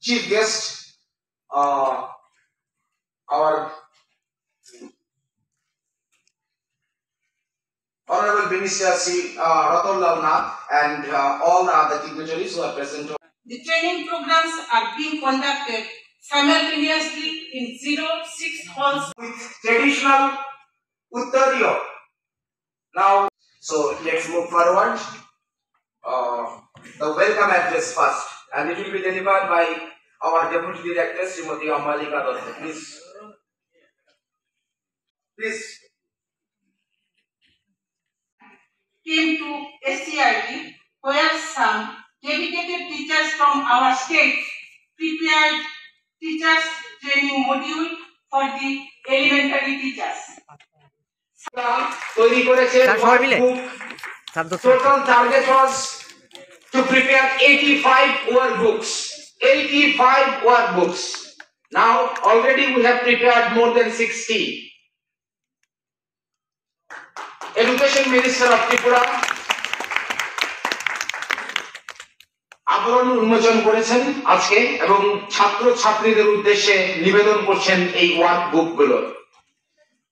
chief guest, uh, our Honorable Minister Sri uh, Ratan Lal Nath and uh, all the other dignitaries who are present. The training programs are being conducted simultaneously in zero six halls. with traditional Uttariya. Now, so let's move forward. Uh, the welcome address first, and it will be delivered by our Deputy Director, Srimati Amalika Datta. Please. Please. came to SCIT where some dedicated teachers from our state prepared teachers training module for the elementary teachers. তৈরি করেছে sir, সবাই মিলে? To prepare 85 workbooks. 85 workbooks. Now already we have prepared more than 60. Education Minister of Tripura আবরণ উন্মোচন করেছেন আজকে এবং ছাত্র ছাত্রীদের উদ্দেশ্যে নিবেদন করছেন এই ওয়ার্ক বুকগুলো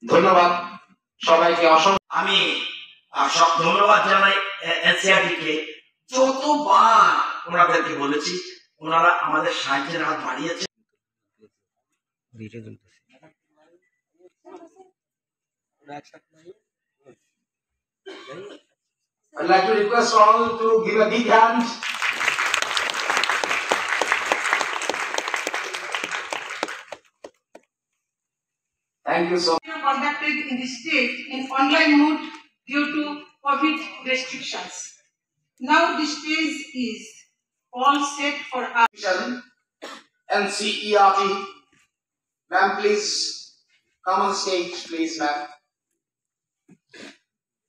ধন্যবাদ সবাইকে অসংখ্য আমি ধন্যবাদ জানাই এনসিআরটি কে যতবার ওনাদেরকে বলেছি ওনারা আমাদের সাহায্যের হাত বাড়িয়েছে I'd like to request all to give a big hand. Thank you so much. Conducted in the state in online mode due to COVID restrictions. Now the stage is all set for us. NCERT. Ma'am, please come on stage, please, ma'am.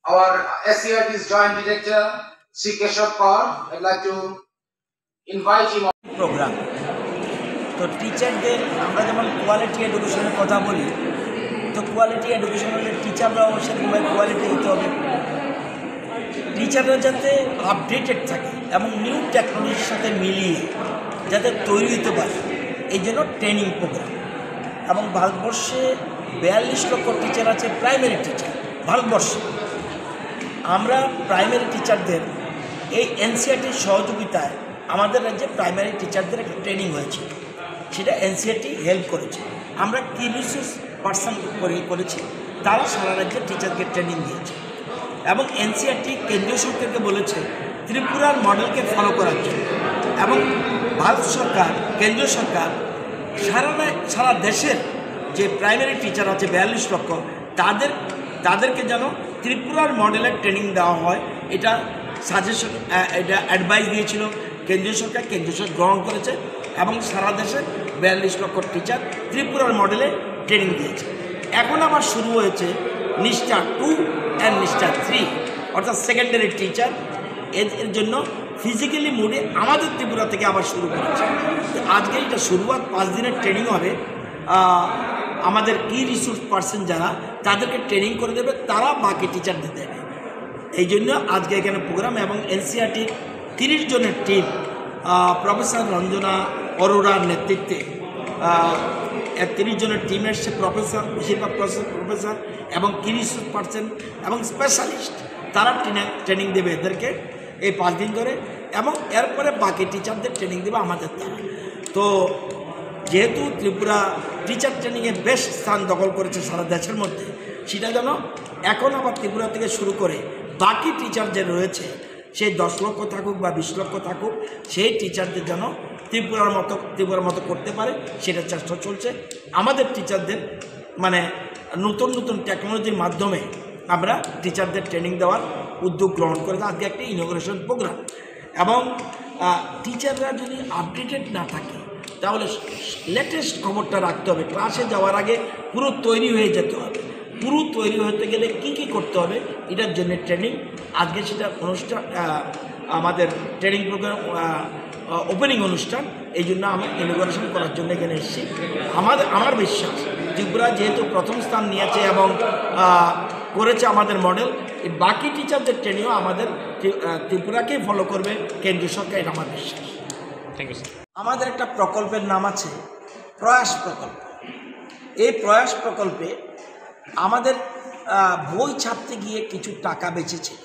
Our SCRT's Joint Director, Sri Keshav Kaur, I'd like to invite him. Programme তো টিচারদের আমরা যেমন quality এডুকেশনের কথা বলি তো quality education হলে টিচাররাও সেরকমভাবে কোয়ালিটি হতে হবে টিচাররা যাতে আপডেটেড থাকে এবং নিউ টেকনোলজির সাথে মিলিয়ে যাতে তৈরি হতে পারে। এই জন্য ট্রেনিং প্রোগ্রাম এবং ভারতবর্ষে বিয়াল্লিশ লক্ষ টিচার আছে প্রাইমারি টিচার ভারতবর্ষে। আমরা প্রাইমারি টিচারদের এই এনসিআরটির সহযোগিতায় আমাদের রাজ্যে প্রাইমারি টিচারদের একটা ট্রেনিং হয়েছে। সেটা এনসিআরটি হেল্প করেছে। আমরা কি পার্সন করেছি, তারা সারা রাজ্যে টিচারকে ট্রেনিং দিয়েছে। এবং এনসিআরটি কেন্দ্রীয় সরকারকে বলেছে ত্রিপুরার মডেলকে ফলো করার জন্য। এবং ভারত সরকার, কেন্দ্রীয় সরকার সারা সারা দেশের যে প্রাইমারি টিচার আছে বিয়াল্লিশ লক্ষ, তাদের তাদেরকে যেন ত্রিপুরার মডেলের ট্রেনিং দেওয়া হয়, এটা সাজেশন এটা অ্যাডভাইস দিয়েছিল কেন্দ্রীয় সরকার কেন্দ্রীয় সরকার গ্রহণ করেছে এবং সারা দেশে বিয়াল্লিশ লক্ষ টিচার ত্রিপুরার মডেলে ট্রেনিং দিয়েছে। এখন আবার শুরু হয়েছে Nishtha two and Nishtha three অর্থাৎ সেকেন্ডারি টিচার এর জন্য ফিজিক্যালি মুডে আমাদের ত্রিপুরা থেকে আবার শুরু করেছে। আজকে এটা শুরুয়াত, পাঁচ দিনের ট্রেনিং হবে। আমাদের কি রিসোর্স পার্সন যারা, তাদেরকে ট্রেনিং করে দেবে, তারা বাকি টিচারদের দেবে। এই জন্য আজকে এখানে প্রোগ্রাম এবং এনসিআরটির তিরিশ জনের টিম প্রফেসর রঞ্জনা অরোরার নেতৃত্বে তিরিশ জনের টিম এসছে প্রফেসর বেশিরভাগ প্রফেসর এবং তিরিশ পার্সেন্ট এবং স্পেশালিস্ট তারা ট্রেনিং দেবে এদেরকে এই পাঁচ দিন ধরে এবং এরপরে বাকি টিচারদের ট্রেনিং দেবে আমাদের দ্বারা তো যেহেতু ত্রিপুরা টিচার ট্রেনিংয়ে বেশ স্থান দখল করেছে সারা দেশের মধ্যে, সেটা যেন এখন আবার ত্রিপুরা থেকে শুরু করে বাকি টিচার যে রয়েছে সেই দশ লক্ষ থাকুক বা বিশ লক্ষ থাকুক, সেই টিচারদের যেন ত্রিপুরার মতো ত্রিপুরার মতো করতে পারে সেটা চেষ্টা চলছে। আমাদের টিচারদের মানে নতুন নতুন টেকনোলজির মাধ্যমে আমরা টিচারদের ট্রেনিং দেওয়ার উদ্যোগ গ্রহণ করেছি। আজকে একটা ইনোগ্রেশন প্রোগ্রাম এবং টিচাররা যদি আপডেটেড না থাকে, তাহলে লেটেস্ট খবরটা রাখতে হবে। ক্লাসে যাওয়ার আগে পুরো তৈরি হয়ে যেতে হবে। পুরো তৈরি হতে গেলে কি কি করতে হবে, এটার জন্য ট্রেনিং আজকে সেটা অনুষ্ঠান আমাদের ট্রেনিং প্রোগ্রাম ওপেনিং অনুষ্ঠান এই জন্য আমি ইনোগ্রেশন করার জন্য এখানে এসেছি। আমাদের আমার বিশ্বাস ত্রিপুরা যেহেতু প্রথম স্থান নিয়েছে এবং করেছে আমাদের মডেল এই বাকি টিচারদের ট্রেনিংও আমাদের ত্রিপুরাকেই ফলো করবে কেন্দ্রীয় সরকার এটা আমার বিশ্বাস। আমাদের একটা প্রকল্পের নাম আছে প্রয়াস প্রকল্প। এই প্রয়াস প্রকল্পে আমাদের বই ছাপতে গিয়ে কিছু টাকা বেঁচেছিল।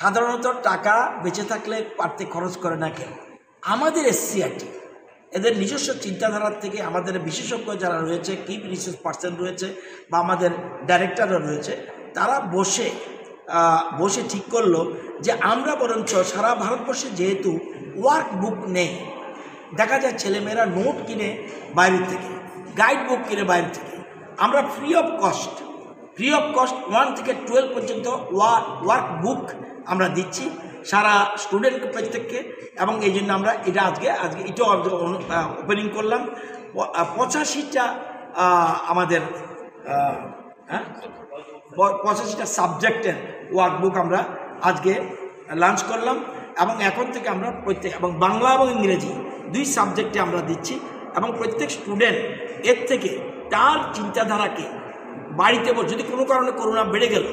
সাধারণত টাকা বেঁচে থাকলে পারতে খরচ করে না কেন আমাদের এসসিআরটি এদের নিজস্ব চিন্তাধারার থেকে আমাদের বিশেষজ্ঞ যারা রয়েছে কি রিসার্চ পার্সন রয়েছে বা আমাদের ডাইরেক্টররা রয়েছে, তারা বসে বসে ঠিক করল যে আমরা বরঞ্চ সারা ভারতবর্ষে যেহেতু ওয়ার্ক বুক নেই, দেখা যায় ছেলেমেয়েরা নোট কিনে বাইরের থেকে গাইড বুক কিনে বাইরে থেকে। আমরা free of cost free of cost one থেকে টুয়েলভ পর্যন্ত ওয়ার্ক বুক আমরা দিচ্ছি সারা স্টুডেন্ট প্রত্যেককে এবং এই জন্য আমরা এটা আজকে আজকে এটাও ওপেনিং করলাম। পঁচাশিটা আমাদের হ্যাঁ পঁচাশিটা সাবজেক্টের ওয়ার্কবুক আমরা আজকে লঞ্চ করলাম এবং এখন থেকে আমরা প্রত্যেক, এবং বাংলা এবং ইংরেজি দুই সাবজেক্টে আমরা দিচ্ছি এবং প্রত্যেক স্টুডেন্ট এর থেকে তার চিন্তাধারাকে বাড়িতে বসে যদি কোনো কারণে করোনা বেড়ে গেল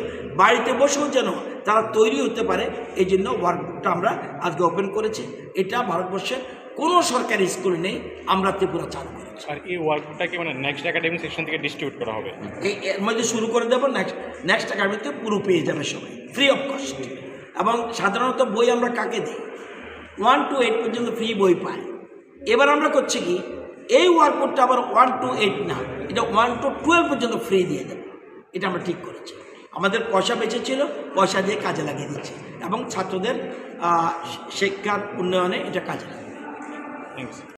বাড়িতে বসেও যেন তারা তৈরি হতে পারে এই জন্য ওয়ার্কবুকটা আমরা আজকে ওপেন করেছি। এটা ভারতবর্ষের কোনো সরকারি স্কুল নেই আমরা ত্রিপুরা চালু করেছি। আর এই ওয়ার্কটা কি মানে নেক্সট একাডেমিক সেকশন থেকে ডিস্ট্রিবিউট করা হবে? এই এর মধ্যে শুরু করে দেবো নেক্সট নেক্সট একাডেমিতে পুরো পেয়ে যাবে সবাই ফ্রি অফ কস্ট এবং সাধারণত বই আমরা কাকে দিই? ওয়ান টু এইট পর্যন্ত ফ্রি বই পাই। এবার আমরা করছি কি? এই ওয়ার্কবোর্ডটা আবার ওয়ান টু এইট না। এটা ওয়ান টু টুয়েলভ পর্যন্ত ফ্রি দিয়ে দেবো। এটা আমরা ঠিক করেছি। আমাদের পয়সা বেঁচে ছিল, পয়সা দিয়ে কাজে লাগিয়ে দিচ্ছি। এবং ছাত্রদের শিক্ষার উন্নয়নে এটা কাজে লাগে